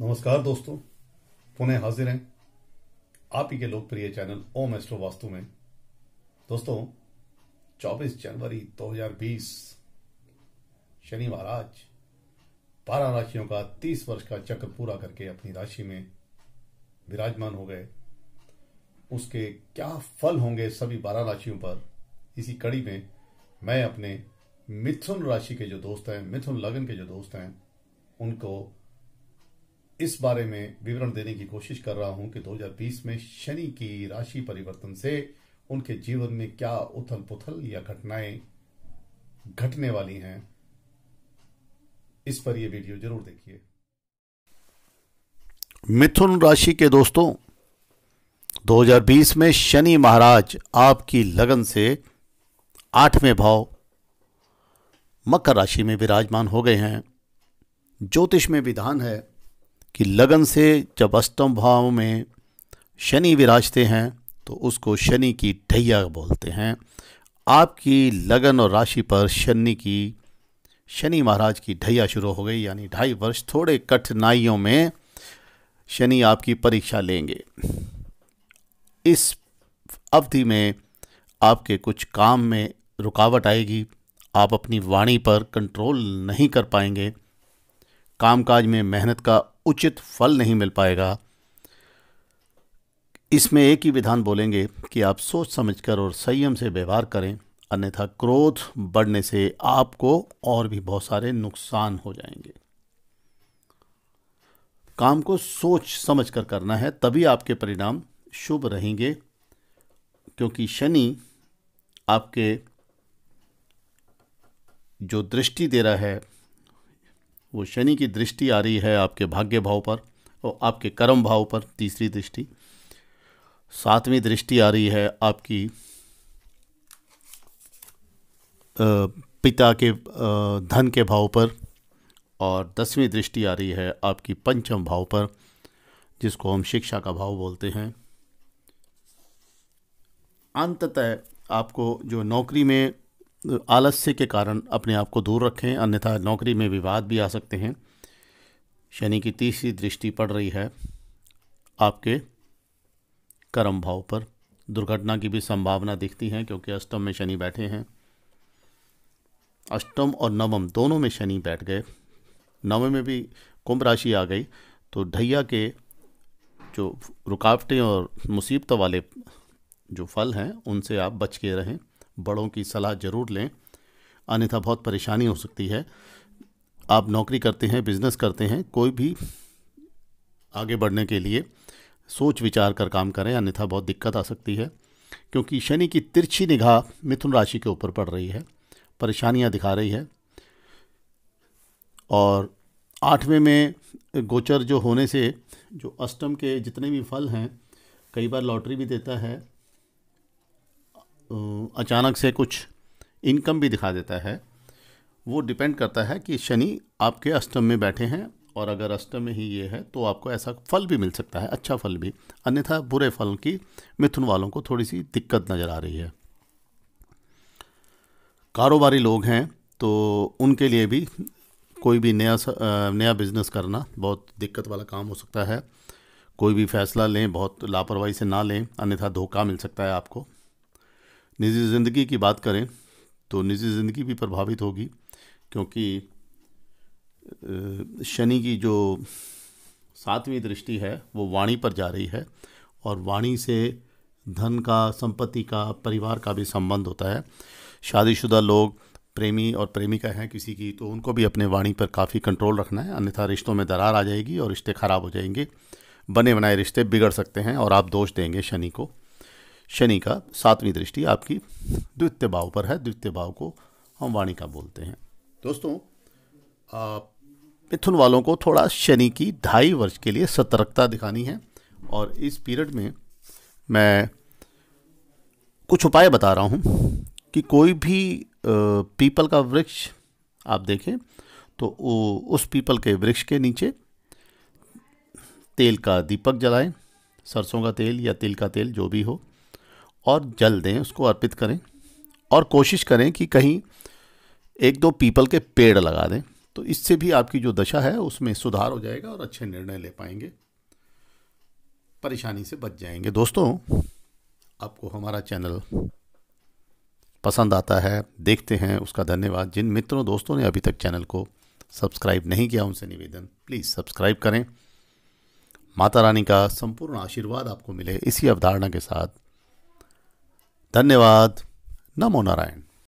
नमस्कार दोस्तों पुनः हाजिर हैं आप ही के लोकप्रिय चैनल ओम एस्ट्रो वास्तु में। दोस्तों 24 जनवरी 2020 शनिवार आज, बारह राशियों का 30 वर्ष का चक्र पूरा करके अपनी राशि में विराजमान हो गए। उसके क्या फल होंगे सभी बारह राशियों पर, इसी कड़ी में मैं अपने मिथुन राशि के जो दोस्त हैं, मिथुन लगन के जो दोस्त हैं, उनको इस बारे में विवरण देने की कोशिश कर रहा हूँ कि 2020 में शनि की राशि परिवर्तन से उनके जीवन में क्या उथल पुथल या घटनाएँ घटने वाली हैं, इस पर यह वीडियो ज़रूर देखिए। मिथुन राशि के दोस्तों 2020 में शनि महाराज आपकी लगन से आठवें भाव, मकर राशि में विराजमान हो गए हैं। ज्योतिष में विधान है। कि लगन से जब अष्टम भाव में शनि विराजते हैं तो उसको शनि की ढैया बोलते हैं। आपकी लगन और राशि पर शनि की, शनि महाराज की ढैया शुरू हो गई, यानी ढाई वर्ष थोड़े कठिनाइयों में शनि आपकी परीक्षा लेंगे। इस अवधि में आपके कुछ काम में रुकावट आएगी। आप अपनी वाणी पर कंट्रोल नहीं कर पाएँगे। कामकाज में मेहनत का उचित फल नहीं मिल पाएगा। इसमें एक ही विधान बोलेंगे कि आप सोच समझकर और संयम से व्यवहार करें, अन्यथा क्रोध बढ़ने से आपको और भी बहुत सारे नुकसान हो जाएँगे। काम को सोच समझ कर करना है, तभी आपके परिणाम शुभ रहेंगे, क्योंकि शनि आपके जो दृष्टि दे रहा है वो शनि की दृष्टि आ रही है आपके भाग्य भाव पर और आपके कर्म भाव पर, तीसरी दृष्टि। सातवीं दृष्टि आ रही है आपकी पिता के धन के भाव पर और दसवीं दृष्टि आ रही है आपकी पंचम भाव पर, जिसको हम शिक्षा का भाव बोलते हैं। अंततः आपको जो नौकरी में आलस्य के कारण अपने आप को दूर रखें, अन्यथा नौकरी में विवाद भी आ सकते हैं। शनि की तीसरी दृष्टि पड़ रही है आपके कर्म भाव पर। दुर्घटना की भी संभावना दिखती है, क्योंकि अष्टम में शनि बैठे हैं। अष्टम और नवम दोनों में शनि बैठ गए। नवम में भी कुंभ राशि आ गई तो ढैया के जो रुकावटें और मुसीबतों वाले जो फल हैं, उनसे आप बच के रहें। बड़ों की सलाह ज़रूर लें। अन्यथा बहुत परेशानी हो सकती है। आप नौकरी करते हैं, बिज़नेस करते हैं, कोई भी आगे बढ़ने के लिए सोच विचार कर काम करें, अन्यथा बहुत दिक्कत आ सकती है, क्योंकि शनि की तिरछी निगाह मिथुन राशि के ऊपर पड़ रही है, परेशानियाँ दिखा रही है। और आठवें में गोचर जो होने से, जो अष्टम के जितने भी फल हैं, कई बार लॉटरी भी देता है अचानक से कुछ इनकम भी दिखा देता है। वो डिपेंड करता है कि शनि आपके अष्टम में बैठे हैं और अगर अष्टम में ही ये है तो आपको ऐसा फल भी मिल सकता है अच्छा फल भी। अन्यथा बुरे फल की मिथुन वालों को थोड़ी सी दिक्कत नज़र आ रही है। कारोबारी लोग हैं तो उनके लिए भी कोई भी नया नया बिज़नेस करना बहुत दिक्कत वाला काम हो सकता है। कोई भी फैसला लें, बहुत लापरवाही से ना लें, अन्यथा धोखा मिल सकता है आपको। निजी ज़िंदगी की बात करें तो निजी ज़िंदगी भी प्रभावित होगी, क्योंकि शनि की जो सातवीं दृष्टि है, वो वाणी पर जा रही है और वाणी से धन का, संपत्ति का, परिवार का भी संबंध होता है। शादीशुदा लोग, प्रेमी और प्रेमिका हैं किसी की तो उनको भी अपने वाणी पर काफ़ी कंट्रोल रखना है, अन्यथा रिश्तों में दरार आ जाएगी और रिश्ते ख़राब हो जाएँगे। बने बनाए रिश्ते बिगड़ सकते हैं और आप दोष देंगे शनि को। शनि का सातवीं दृष्टि आपकी द्वितीय भाव पर है। द्वितीय भाव को हम वाणी का बोलते हैं। दोस्तों मिथुन वालों को थोड़ा शनि की ढाई वर्ष के लिए सतर्कता दिखानी है और इस पीरियड में मैं कुछ उपाय बता रहा हूँ कि कोई भी पीपल का वृक्ष आप देखें तो उस पीपल के वृक्ष के नीचे तेल का दीपक जलाएँ, सरसों का तेल या तिल का तेल जो भी हो। और जल दें, उसको अर्पित करें और कोशिश करें कि कहीं एक दो पीपल के पेड़ लगा दें। तो इससे भी आपकी जो दशा है, उसमें सुधार हो जाएगा और अच्छे निर्णय ले पाएँगे। परेशानी से बच जाएँगे। दोस्तों, आपको हमारा चैनल पसंद आता है, देखते हैं, उसका धन्यवाद। जिन मित्रों, दोस्तों ने अभी तक चैनल को सब्सक्राइब नहीं किया, उनसे निवेदन, प्लीज़ सब्सक्राइब करें। माता रानी का संपूर्ण आशीर्वाद आपको मिले इसी अवधारणा के साथ। धन्यवाद। नमो नारायण।